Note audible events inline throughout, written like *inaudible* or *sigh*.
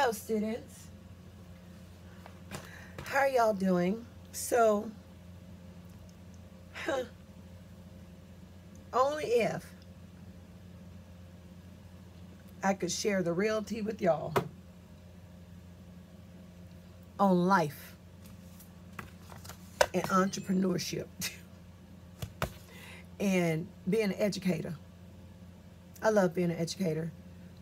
Hello, students. How are y'all doing? So, huh, only if I could share the reality with y'all on life and entrepreneurship *laughs* and being an educator. I love being an educator.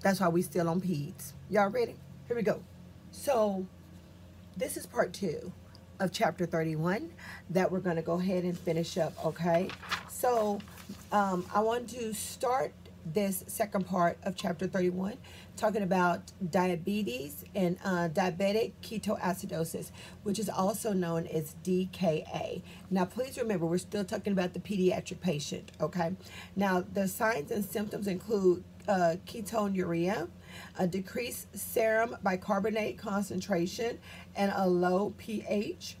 That's why we still on PEDS. Y'all ready? Here we go. So this is part two of chapter 31 that we're going to go ahead and finish up, okay? So um, I want to start this second part of chapter 31 talking about diabetes and uh, diabetic ketoacidosis which is also known as DKA now please remember we're still talking about the pediatric patient okay now the signs and symptoms include uh, a decreased serum bicarbonate concentration and a low pH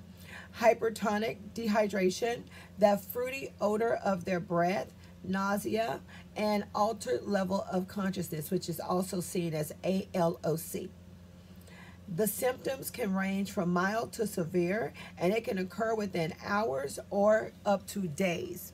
hypertonic dehydration the fruity odor of their breath nausea, and altered level of consciousness, which is also seen as ALOC. The symptoms can range from mild to severe, and it can occur within hours or up to days.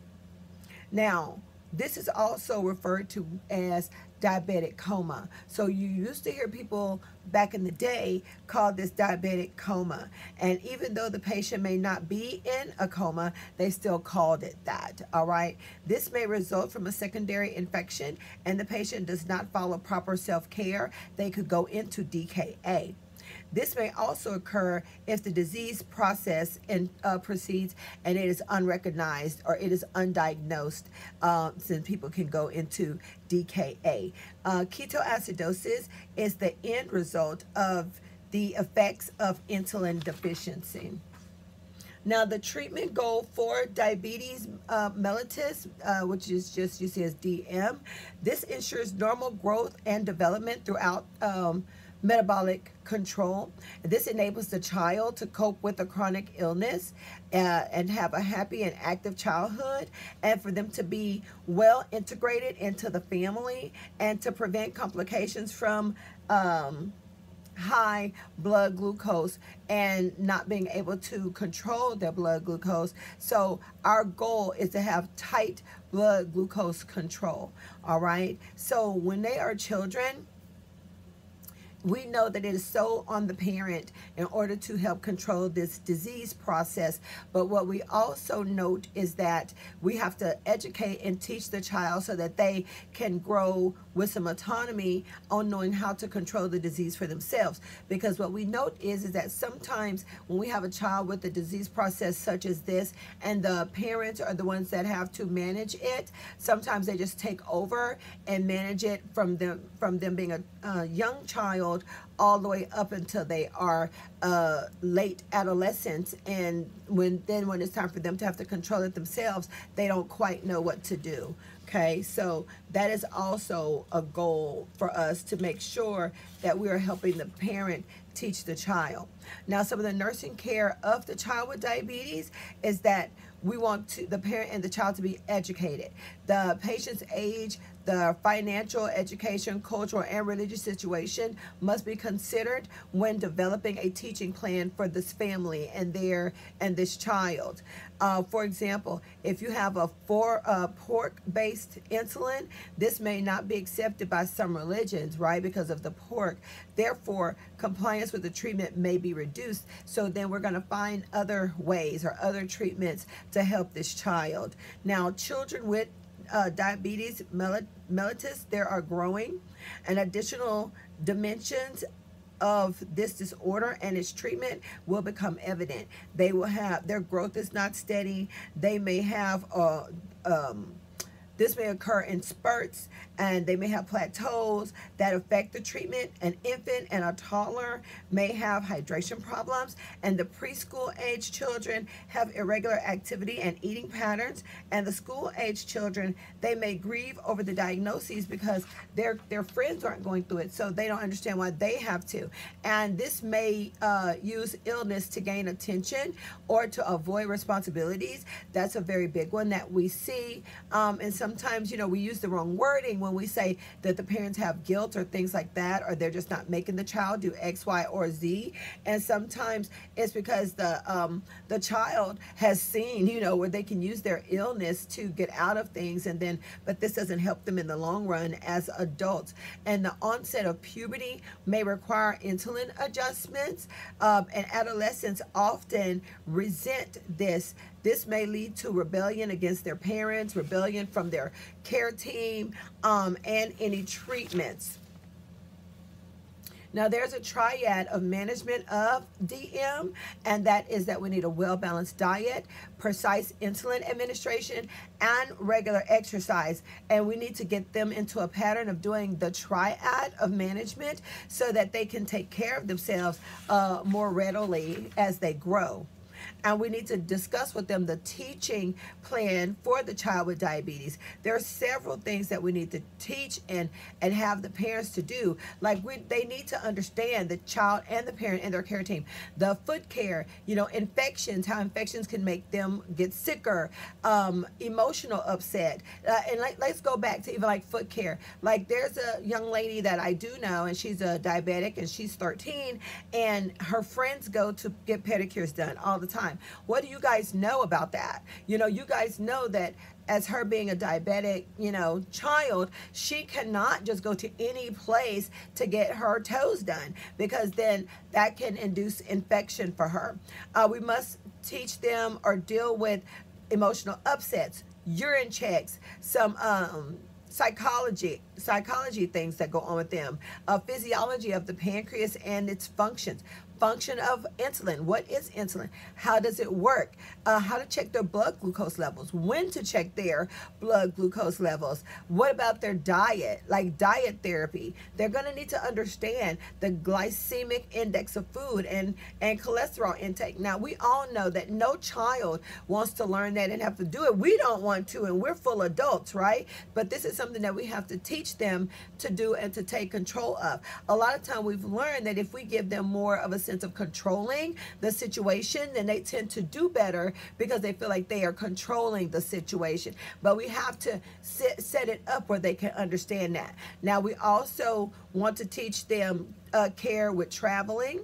Now, this is also referred to as diabetic coma. So you used to hear people back in the day call this diabetic coma. And even though the patient may not be in a coma, they still called it that. All right. This may result from a secondary infection and the patient does not follow proper self-care. They could go into DKA. This may also occur if the disease process and uh, proceeds and it is unrecognized or it is undiagnosed, uh, since people can go into DKA. Uh, ketoacidosis is the end result of the effects of insulin deficiency. Now, the treatment goal for diabetes uh, mellitus, uh, which is just you see as DM, this ensures normal growth and development throughout um, metabolic control. This enables the child to cope with a chronic illness uh, and have a happy and active childhood and for them to be well integrated into the family and to prevent complications from um, high blood glucose and not being able to control their blood glucose. So our goal is to have tight blood glucose control. All right. So when they are children, we know that it is so on the parent in order to help control this disease process. But what we also note is that we have to educate and teach the child so that they can grow with some autonomy on knowing how to control the disease for themselves. Because what we note is, is that sometimes when we have a child with a disease process such as this and the parents are the ones that have to manage it, sometimes they just take over and manage it from them, from them being a, a young child all the way up until they are uh, late adolescents. And when then when it's time for them to have to control it themselves they don't quite know what to do. Okay? So that is also a goal for us to make sure that we are helping the parent teach the child. Now some of the nursing care of the child with diabetes is that we want to, the parent and the child to be educated. The patient's age the financial, education, cultural, and religious situation must be considered when developing a teaching plan for this family and their and this child. Uh, for example, if you have a for, uh, pork-based insulin, this may not be accepted by some religions, right, because of the pork. Therefore, compliance with the treatment may be reduced. So then we're going to find other ways or other treatments to help this child. Now, children with uh, diabetes mellitus, there are growing and additional dimensions of this disorder and its treatment will become evident. They will have, their growth is not steady. They may have uh, um, this may occur in spurts and they may have plateaus that affect the treatment. An infant and a toddler may have hydration problems and the preschool age children have irregular activity and eating patterns and the school age children, they may grieve over the diagnoses because their, their friends aren't going through it so they don't understand why they have to. And this may uh, use illness to gain attention or to avoid responsibilities. That's a very big one that we see um, some sometimes, you know, we use the wrong wording when we say that the parents have guilt or things like that, or they're just not making the child do X, Y, or Z. And sometimes it's because the um, the child has seen, you know, where they can use their illness to get out of things, and then, but this doesn't help them in the long run as adults. And the onset of puberty may require insulin adjustments, um, and adolescents often resent this this may lead to rebellion against their parents, rebellion from their care team, um, and any treatments. Now, there's a triad of management of DM, and that is that we need a well balanced diet, precise insulin administration, and regular exercise. And we need to get them into a pattern of doing the triad of management so that they can take care of themselves uh, more readily as they grow and we need to discuss with them the teaching plan for the child with diabetes. There are several things that we need to teach and and have the parents to do. Like we, they need to understand the child and the parent and their care team. The foot care, you know, infections, how infections can make them get sicker, um, emotional upset, uh, and let's go back to even like foot care. Like there's a young lady that I do know, and she's a diabetic, and she's 13, and her friends go to get pedicures done all the time. What do you guys know about that? You know, you guys know that as her being a diabetic, you know, child, she cannot just go to any place to get her toes done because then that can induce infection for her. Uh, we must teach them or deal with emotional upsets, urine checks, some um, psychology psychology things that go on with them uh, physiology of the pancreas and its functions function of insulin. What is insulin? How does it work? Uh, how to check their blood glucose levels? When to check their blood glucose levels? What about their diet, like diet therapy? They're going to need to understand the glycemic index of food and, and cholesterol intake. Now, we all know that no child wants to learn that and have to do it. We don't want to, and we're full adults, right? But this is something that we have to teach them to do and to take control of. A lot of time we've learned that if we give them more of a sense of controlling the situation, then they tend to do better because they feel like they are controlling the situation. But we have to sit, set it up where they can understand that. Now, we also want to teach them uh, care with traveling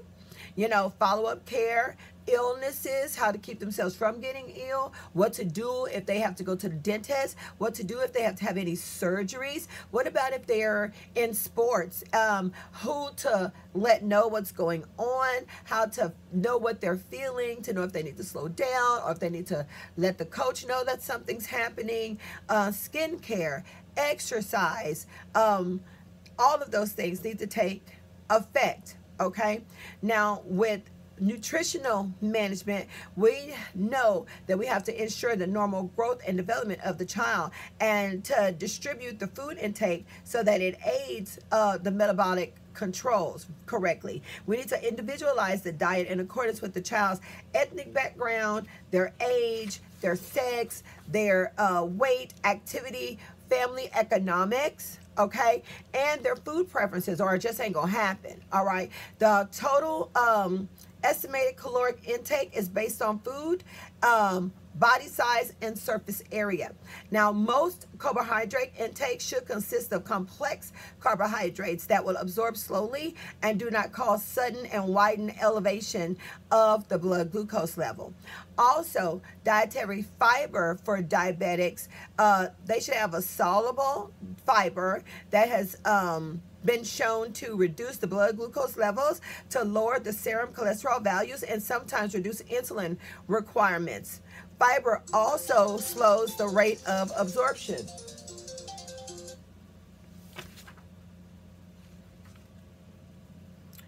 you know, follow up care, illnesses, how to keep themselves from getting ill, what to do if they have to go to the dentist, what to do if they have to have any surgeries, what about if they're in sports, um, who to let know what's going on, how to know what they're feeling, to know if they need to slow down or if they need to let the coach know that something's happening, uh, skincare, exercise, um, all of those things need to take effect okay? Now with nutritional management, we know that we have to ensure the normal growth and development of the child and to distribute the food intake so that it aids uh, the metabolic controls correctly. We need to individualize the diet in accordance with the child's ethnic background, their age, their sex, their uh, weight, activity, family economics, okay, and their food preferences, or it just ain't gonna happen. All right, the total um, estimated caloric intake is based on food. Um, body size, and surface area. Now, most carbohydrate intake should consist of complex carbohydrates that will absorb slowly and do not cause sudden and widened elevation of the blood glucose level. Also, dietary fiber for diabetics, uh, they should have a soluble fiber that has um, been shown to reduce the blood glucose levels, to lower the serum cholesterol values, and sometimes reduce insulin requirements. Fiber also slows the rate of absorption.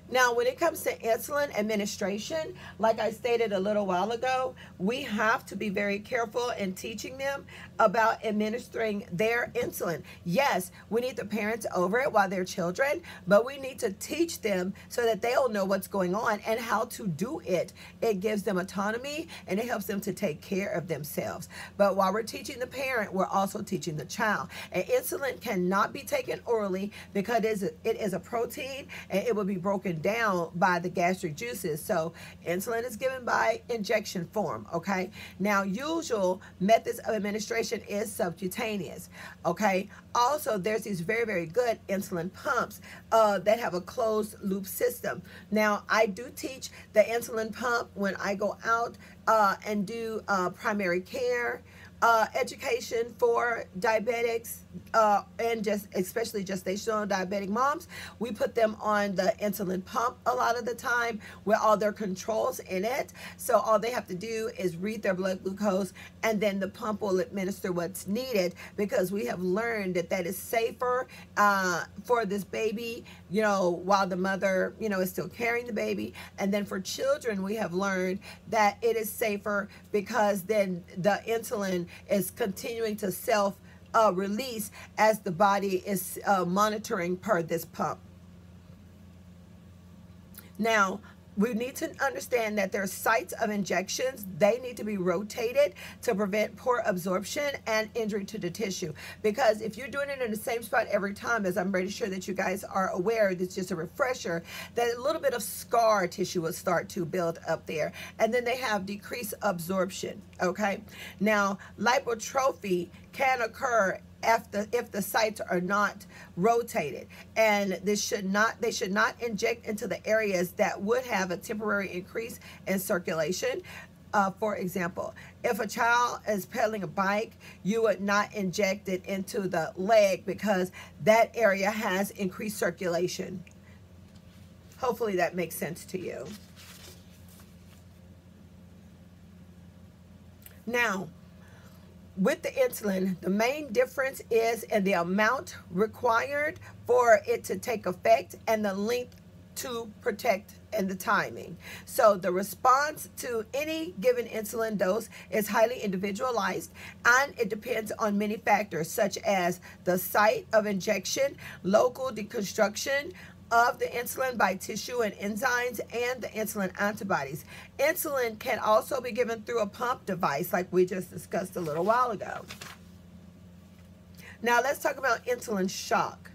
Now, when it comes to insulin administration, like I stated a little while ago, we have to be very careful in teaching them about administering their insulin. Yes, we need the parents over it while they're children, but we need to teach them so that they'll know what's going on and how to do it. It gives them autonomy and it helps them to take care of themselves. But while we're teaching the parent, we're also teaching the child. And insulin cannot be taken orally because it is a, it is a protein and it will be broken down by the gastric juices. So insulin is given by injection form, okay? Now, usual methods of administration is subcutaneous, okay? Also, there's these very, very good insulin pumps uh, that have a closed loop system. Now, I do teach the insulin pump when I go out uh, and do uh, primary care, uh, education for diabetics uh, and just especially gestational diabetic moms. We put them on the insulin pump a lot of the time with all their controls in it. So all they have to do is read their blood glucose and then the pump will administer what's needed because we have learned that that is safer uh, for this baby, you know, while the mother, you know, is still carrying the baby. And then for children, we have learned that it is safer because then the insulin is continuing to self uh, release as the body is uh, monitoring per this pump. Now, we need to understand that there's sites of injections. They need to be rotated to prevent poor absorption and injury to the tissue. Because if you're doing it in the same spot every time, as I'm pretty sure that you guys are aware, it's just a refresher, that a little bit of scar tissue will start to build up there. And then they have decreased absorption, okay? Now, lipotrophy can occur if the if the sites are not rotated and this should not they should not inject into the areas that would have a temporary increase in circulation uh, for example, if a child is pedaling a bike, you would not inject it into the leg because that area has increased circulation. Hopefully that makes sense to you. Now, with the insulin, the main difference is in the amount required for it to take effect and the length to protect and the timing. So the response to any given insulin dose is highly individualized and it depends on many factors such as the site of injection, local deconstruction, of the insulin by tissue and enzymes and the insulin antibodies. Insulin can also be given through a pump device like we just discussed a little while ago. Now let's talk about insulin shock.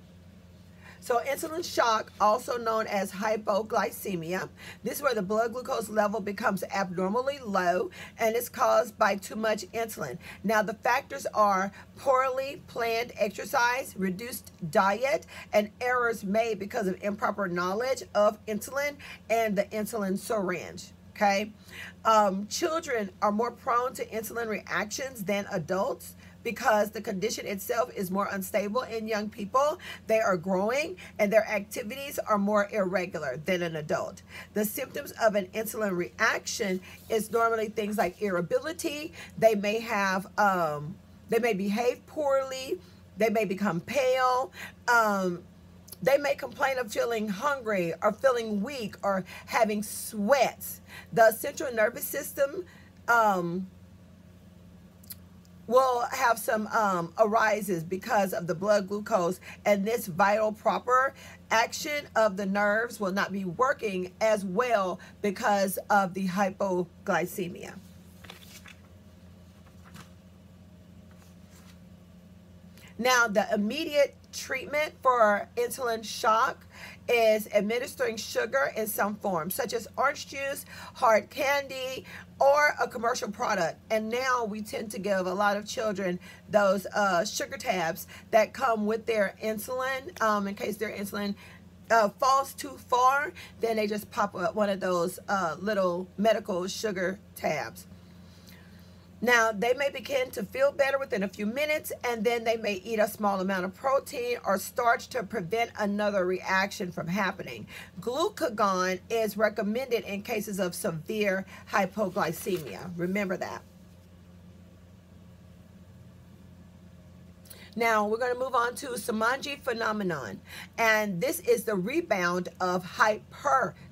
So insulin shock, also known as hypoglycemia, this is where the blood glucose level becomes abnormally low and it's caused by too much insulin. Now the factors are poorly planned exercise, reduced diet, and errors made because of improper knowledge of insulin and the insulin syringe okay? Um, children are more prone to insulin reactions than adults because the condition itself is more unstable in young people. They are growing and their activities are more irregular than an adult. The symptoms of an insulin reaction is normally things like irritability. They may have, um, they may behave poorly. They may become pale. Um, they may complain of feeling hungry or feeling weak or having sweats. The central nervous system um, will have some um, arises because of the blood glucose and this vital proper action of the nerves will not be working as well because of the hypoglycemia. Now, the immediate treatment for insulin shock is administering sugar in some form, such as orange juice, hard candy, or a commercial product. And now we tend to give a lot of children those uh, sugar tabs that come with their insulin um, in case their insulin uh, falls too far, then they just pop up one of those uh, little medical sugar tabs. Now, they may begin to feel better within a few minutes, and then they may eat a small amount of protein or starch to prevent another reaction from happening. Glucagon is recommended in cases of severe hypoglycemia. Remember that. Now we're going to move on to Somogyi phenomenon. And this is the rebound of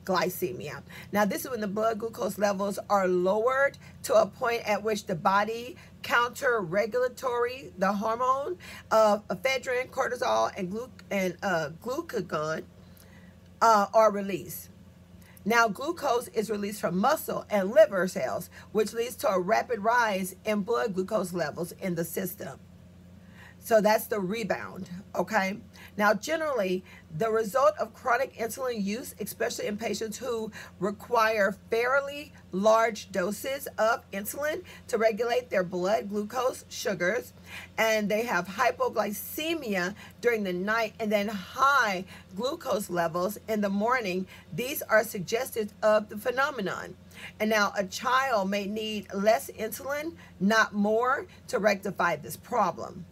hyperglycemia. Now this is when the blood glucose levels are lowered to a point at which the body counter regulatory the hormone of ephedrine, cortisol, and, glu and uh, glucagon uh, are released. Now, glucose is released from muscle and liver cells, which leads to a rapid rise in blood glucose levels in the system. So that's the rebound, okay? Now, generally, the result of chronic insulin use, especially in patients who require fairly large doses of insulin to regulate their blood glucose sugars, and they have hypoglycemia during the night and then high glucose levels in the morning, these are suggestive of the phenomenon. And now a child may need less insulin, not more, to rectify this problem.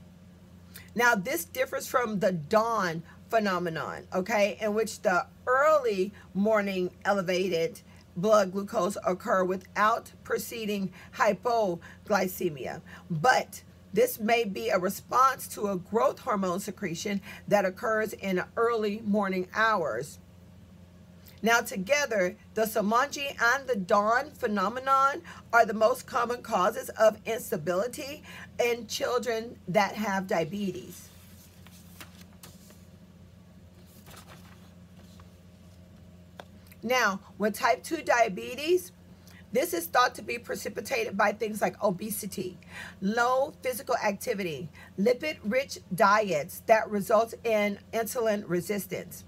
Now, this differs from the dawn phenomenon, okay, in which the early morning elevated blood glucose occur without preceding hypoglycemia. But this may be a response to a growth hormone secretion that occurs in early morning hours. Now, together, the Somogyi and the dawn phenomenon are the most common causes of instability in children that have diabetes. Now, with type 2 diabetes, this is thought to be precipitated by things like obesity, low physical activity, lipid-rich diets that result in insulin resistance.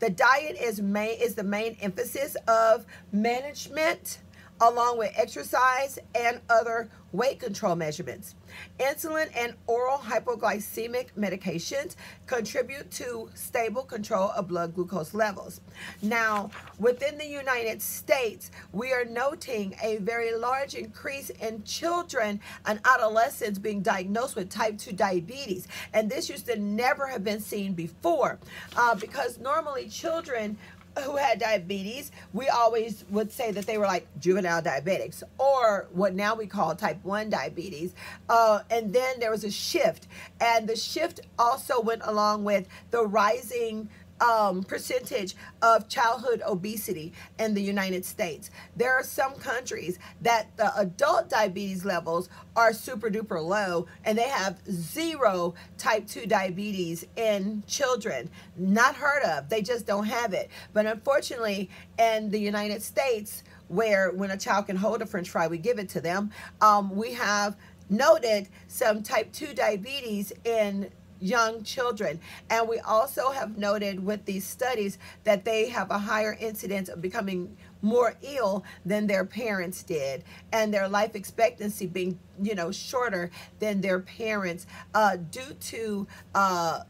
The diet is main is the main emphasis of management along with exercise and other weight control measurements. Insulin and oral hypoglycemic medications contribute to stable control of blood glucose levels. Now, within the United States, we are noting a very large increase in children and adolescents being diagnosed with type 2 diabetes. And this used to never have been seen before uh, because normally children who had diabetes, we always would say that they were like juvenile diabetics or what now we call type 1 diabetes. Uh, and then there was a shift. And the shift also went along with the rising um, percentage of childhood obesity in the United States. There are some countries that the adult diabetes levels are super duper low and they have zero type 2 diabetes in children. Not heard of. They just don't have it. But unfortunately, in the United States, where when a child can hold a french fry, we give it to them, um, we have noted some type 2 diabetes in young children. And we also have noted with these studies that they have a higher incidence of becoming more ill than their parents did and their life expectancy being you know shorter than their parents uh, due to uh,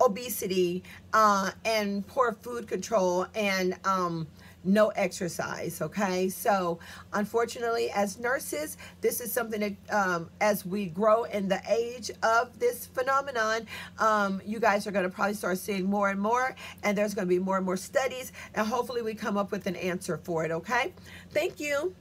obesity uh, and poor food control and um, no exercise okay? So unfortunately as nurses this is something that um, as we grow in the age of this phenomenon um, you guys are going to probably start seeing more and more and there's going to be more and more studies and hopefully we come up with an answer for it okay? Thank you